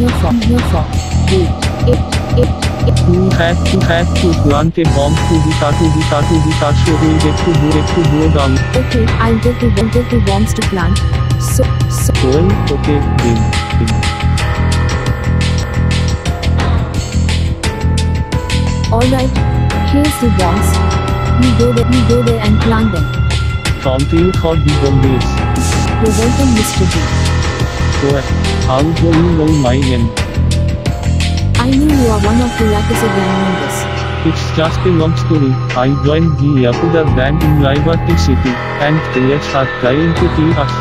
You had to to plant a bomb to the car to the car to the so we'll get to go get to go down. Okay, I'll the, I'll get the bombs to plant. So, so. Well, okay, then. then. Alright. Here's the bombs. We go there, we go there and plant them. Thank you for the bomb You're welcome, Mr. B. So, how do you know my name? I knew you are one of the Yakuza gang members. It's just a long story. I joined the Yakuza band in Liberty City, and players are trying to kill us.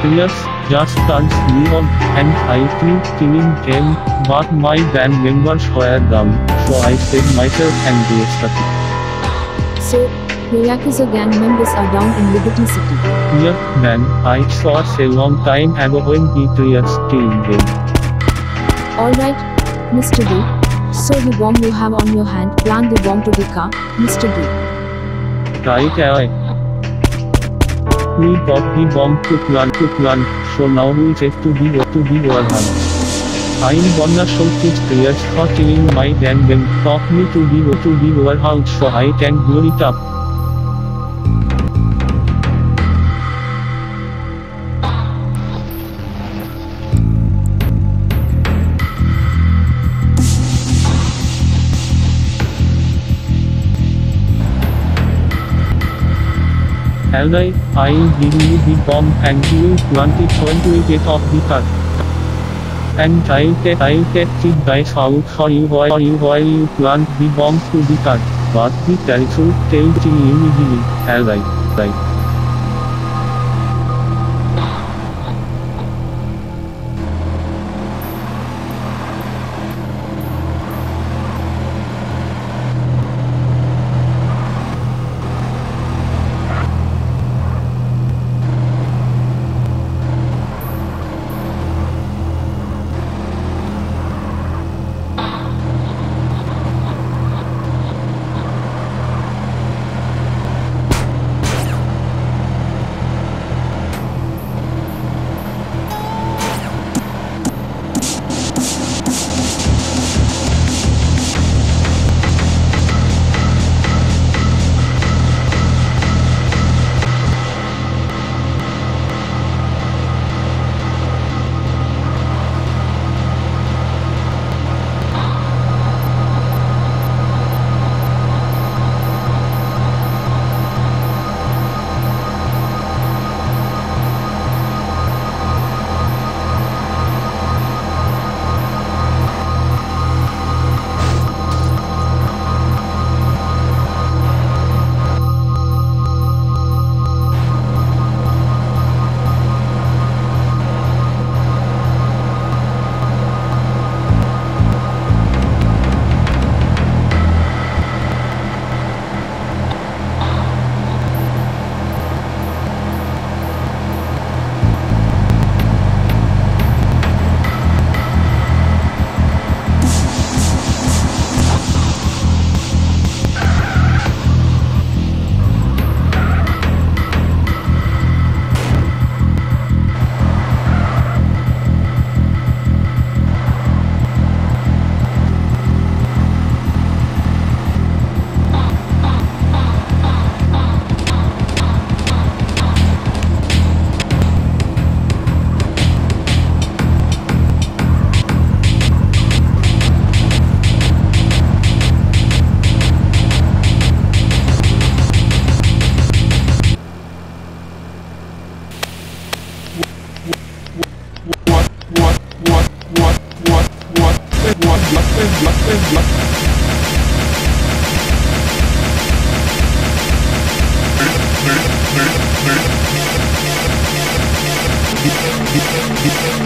Players just turns me on, and I think killing them, but my band members were down, so I saved myself and they started. So, Yakuza gang members are down in Liberty City. Yep, man, I saw a long time ago when the players killed them. Alright, Mr. B. So the bomb you have on your hand, plant the bomb to the car, Mr. B. Right away. We got the bomb to plant to plant, so now we check to be to be overrun. I'm gonna show these players for killing my gang then talk me to be to be overhauled so I can blow it up. Alright, I'll give you the bomb and you plant it when we get off the car. And I'll take I'll take the guys out for you while you while you plant the bomb to the car. But the territory tells you immediately. Alright, right.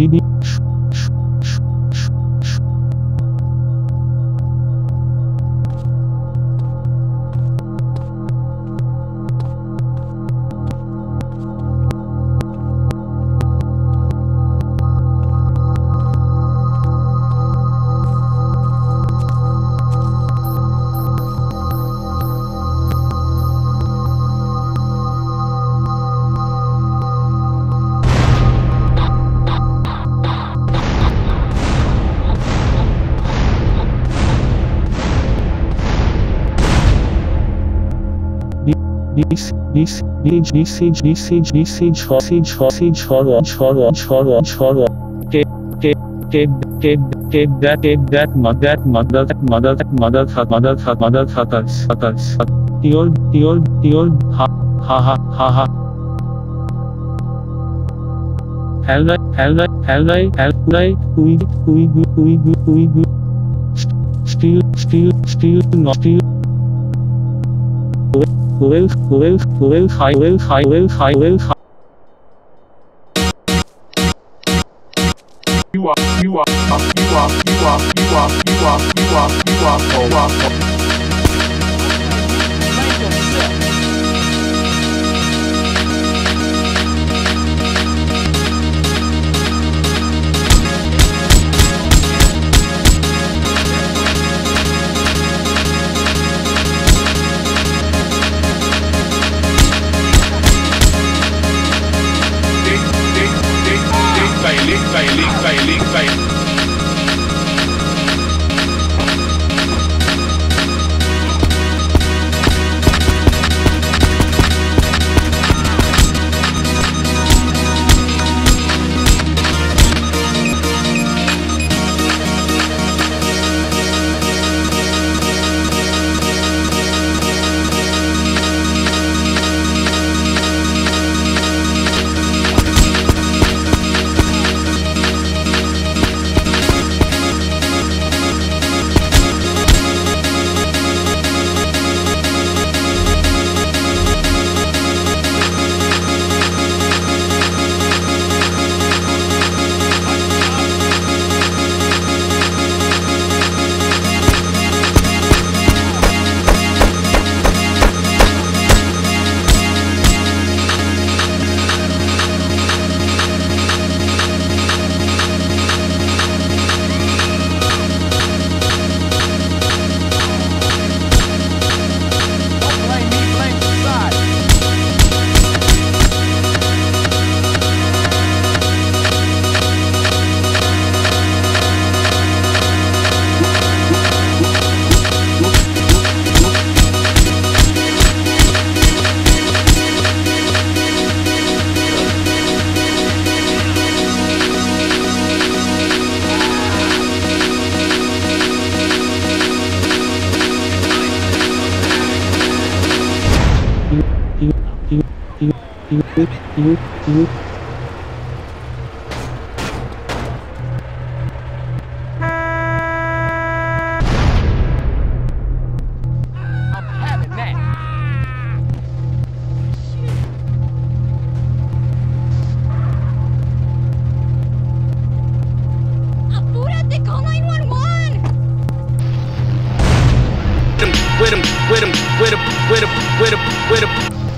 DD this this this this age this age this age for age for age for watch for watch for watch for take take take take take that take that mother that mother that mother that mother fuck mother fuck mother fuckers fuckers your your your ha ha ha ha ha Hello, hello, hello, hello, we, we, we, we, we, we, still, still, still, not still. Well, well, well, high, well, high, well, high, well, high. you are, you are, you are, you are, you are, you are, you are, you are, you are. With him, with him, with him, with him, with him, with him.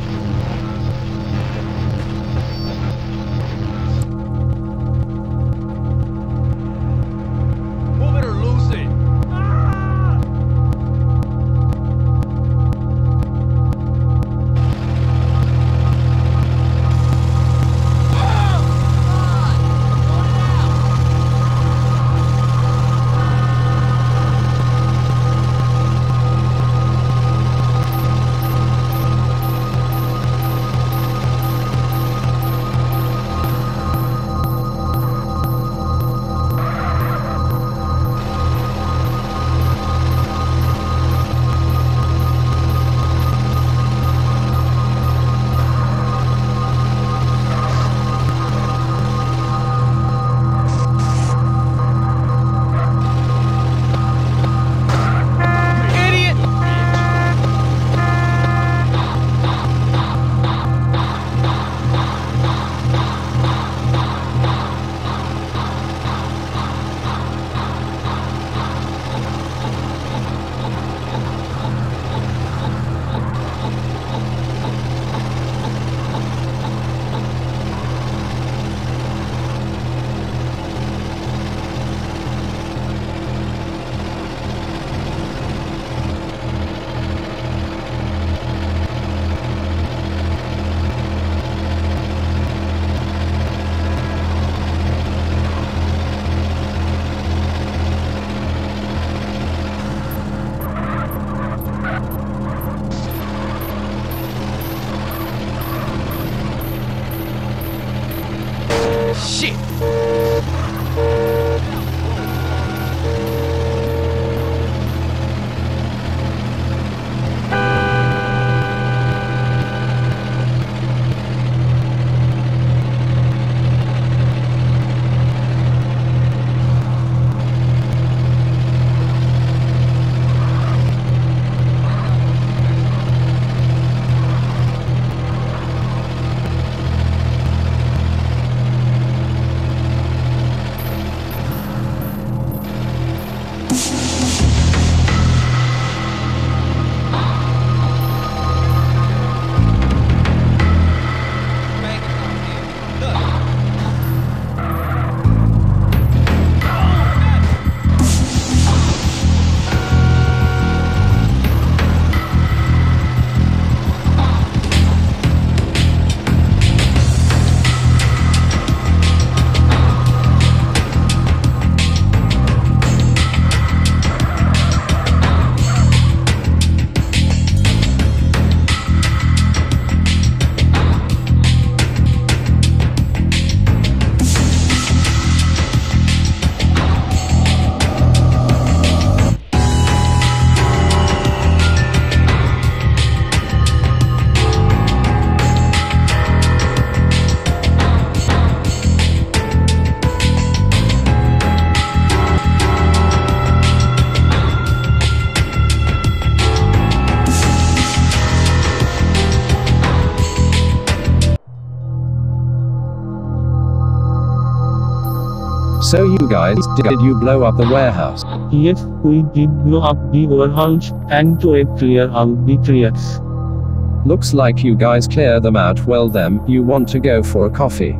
Guys, did you blow up the warehouse? Yes, we did blow up the warehouse, and to clear out the trees. Looks like you guys clear them out well then, you want to go for a coffee.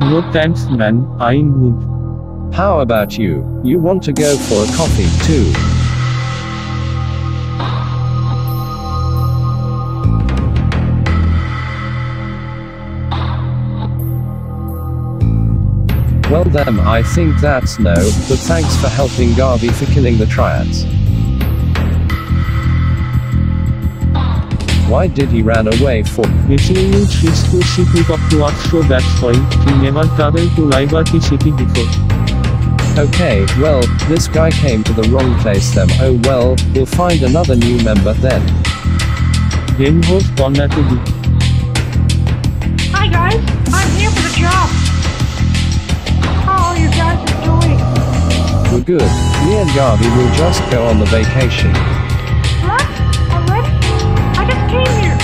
No thanks man, I'm good. How about you? You want to go for a coffee too? Well then I think that's no, but thanks for helping Garvy for killing the triads. Why did he ran away for? Basically she's too sick of to work so that's why he never traveled to Liberty City before. Okay, well, this guy came to the wrong place then. Oh well, we'll find another new member then. Then what's gonna to do? Hi guys, I'm here for the job. Good. Me and Garvy will just go on the vacation. What? Already? I just came here.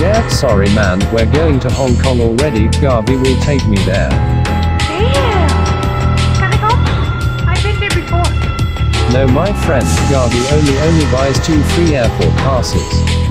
Yeah, sorry man, we're going to Hong Kong already. Garvy will take me there. Damn. Can I go? I've been there before. No, my friend, Garvy only only buys two free airport passes.